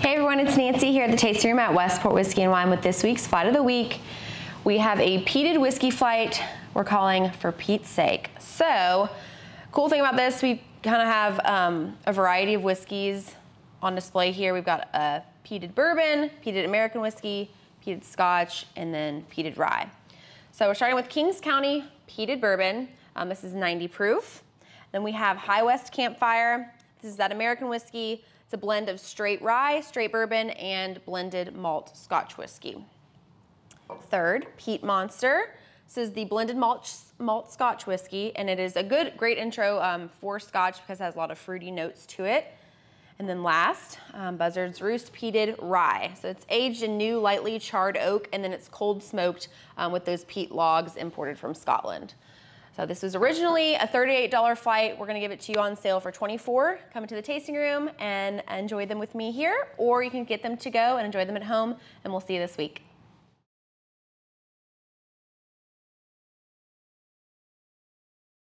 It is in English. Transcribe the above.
Hey everyone, it's Nancy here at the tasting room at Westport Whiskey and Wine with this week's flight of the week. We have a peated whiskey flight we're calling for Pete's sake. So, cool thing about this, we kind of have um, a variety of whiskeys on display here. We've got a peated bourbon, peated American whiskey, peated scotch, and then peated rye. So we're starting with Kings County peated bourbon. Um, this is 90 proof. Then we have High West Campfire. This is that American whiskey. It's a blend of straight rye, straight bourbon, and blended malt Scotch whiskey. Third, Peat Monster. This is the blended malt, malt Scotch whiskey, and it is a good, great intro um, for Scotch because it has a lot of fruity notes to it. And then last, um, Buzzard's Roost Peated Rye. So it's aged in new lightly charred oak and then it's cold smoked um, with those peat logs imported from Scotland. So this was originally a $38 flight. We're gonna give it to you on sale for 24. Come into the tasting room and enjoy them with me here, or you can get them to go and enjoy them at home, and we'll see you this week.